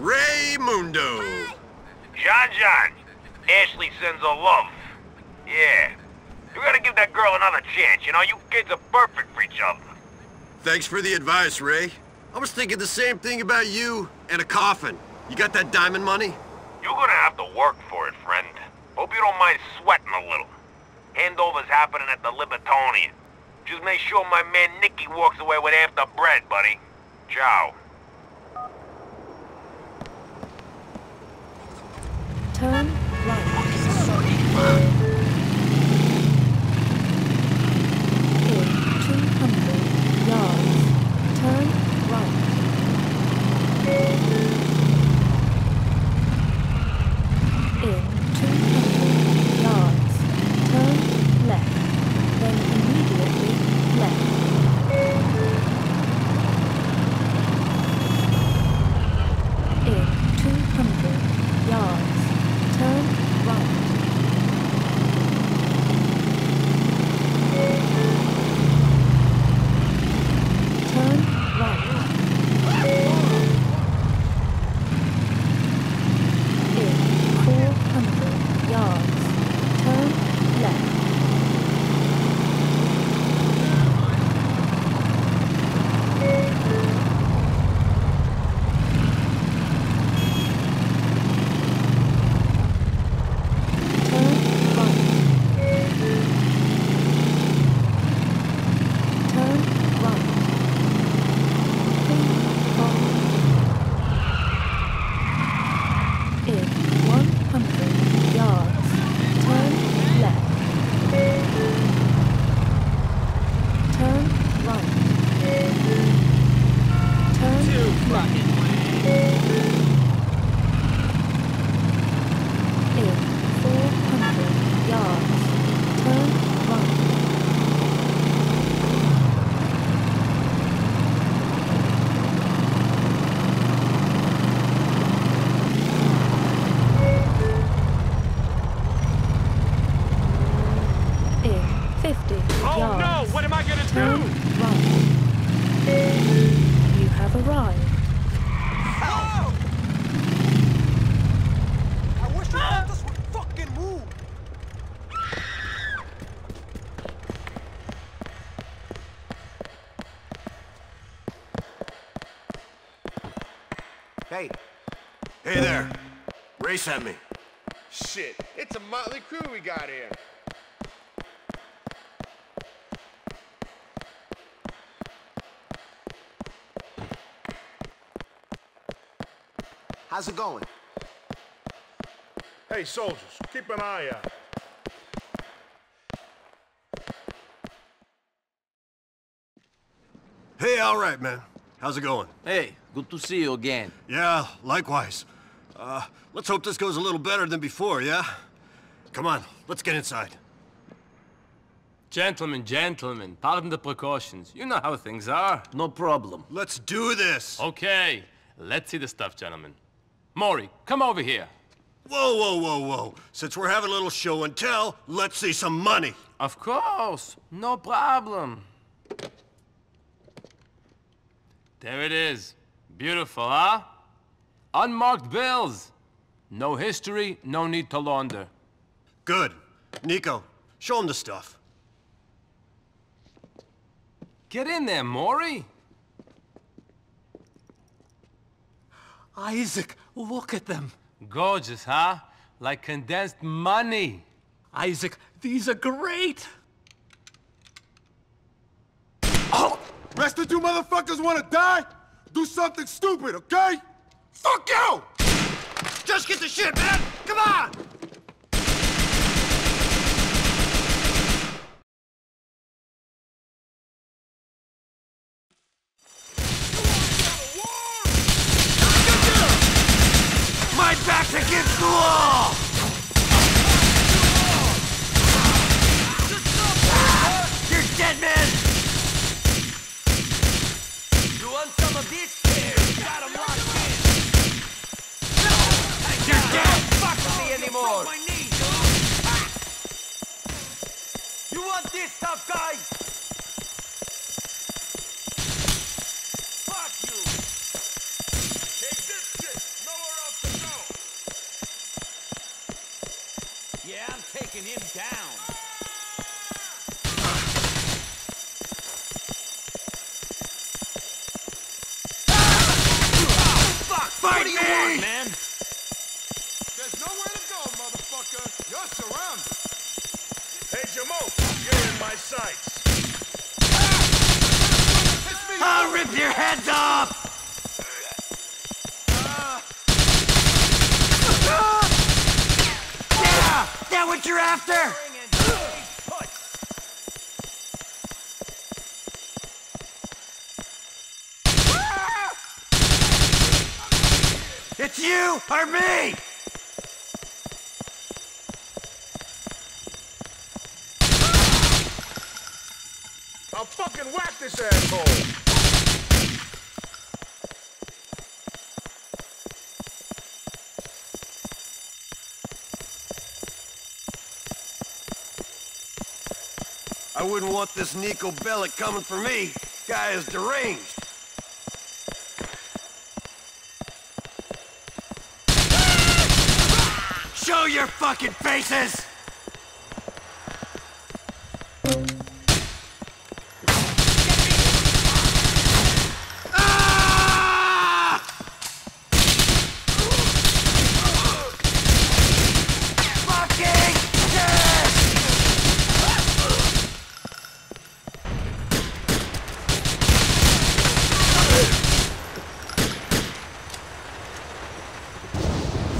Ray Mundo. John John, Ashley sends her love. Yeah. You gotta give that girl another chance, you know? You kids are perfect for each other. Thanks for the advice, Ray. I was thinking the same thing about you and a coffin. You got that diamond money? You're gonna have to work for it, friend. Hope you don't mind sweating a little. Handover's happening at the Libertonian. Just make sure my man Nicky walks away with half the bread, buddy. Ciao. Turn Ray sent me. Shit, it's a motley crew we got here. How's it going? Hey, soldiers, keep an eye out. Hey, all right, man. How's it going? Hey, good to see you again. Yeah, likewise. Uh, let's hope this goes a little better than before, yeah? Come on, let's get inside. Gentlemen, gentlemen, pardon the precautions. You know how things are. No problem. Let's do this! Okay, let's see the stuff, gentlemen. Maury, come over here. Whoa, whoa, whoa, whoa. Since we're having a little show and tell, let's see some money. Of course, no problem. There it is. Beautiful, huh? Unmarked bills. No history, no need to launder. Good. Niko, show him the stuff. Get in there, Maury. Isaac, look at them. Gorgeous, huh? Like condensed money. Isaac, these are great. Oh! Rest of you motherfuckers wanna die? Do something stupid, okay? Fuck you! Just get the shit, man! Come on! My back's against the wall! On my knees. You want this tough guy? Fuck you. Take this shit. Nowhere else to go. Yeah, I'm taking him down. My sights. I'll rip your heads off! Yeah! That what you're after? It's you or me! I'll fucking whack this asshole. I wouldn't want this Niko Bellic coming for me. Guy is deranged. Show your fucking faces! Ah! Fucking death!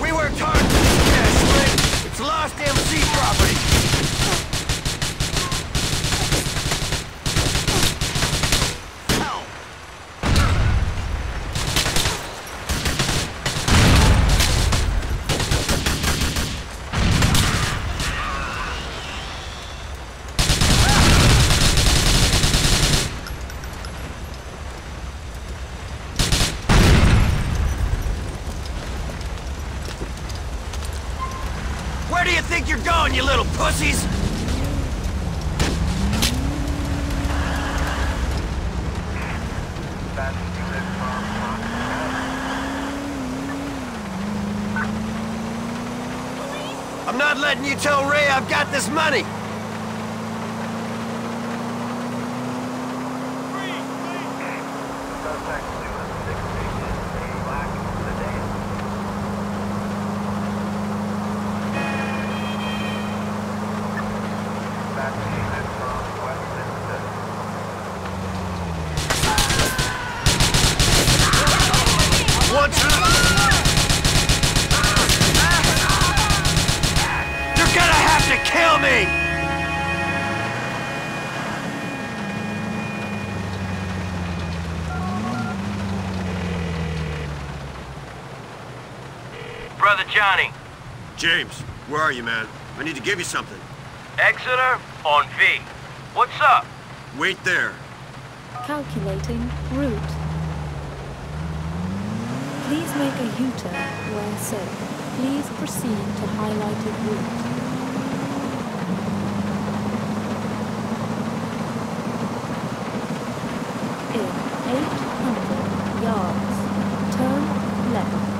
We worked hard for this cash, Slick. It's lost MC property. Hell. Where do going, you little pussies? I'm not letting you tell Ray I've got this money. Johnny, James, where are you, man? I need to give you something. Exeter on V. What's up? Wait there. Calculating route. Please make a U-turn where safe. Please proceed to highlighted route. In 800 yards, turn left.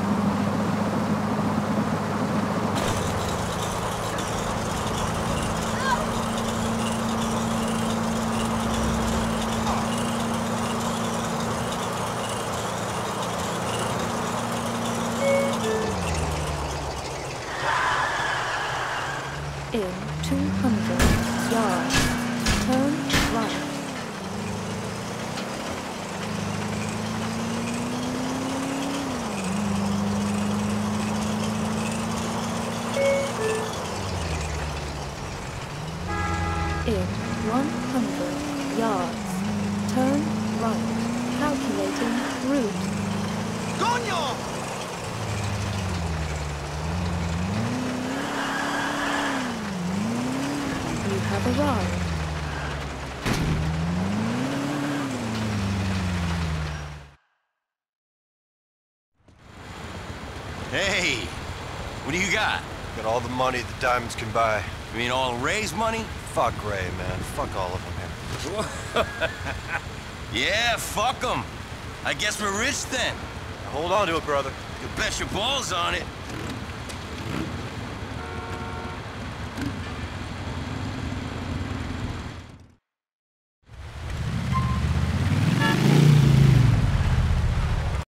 In 200 yards, turn right. In 100 yards, turn right. Calculating route. Coño! You have arrived. Hey, what do you got? Got all the money the diamonds can buy. You mean all Ray's money? Fuck Ray, man. Fuck all of them here. Yeah, them. I guess we're rich then. Hold on to it, brother. You bet your balls on it.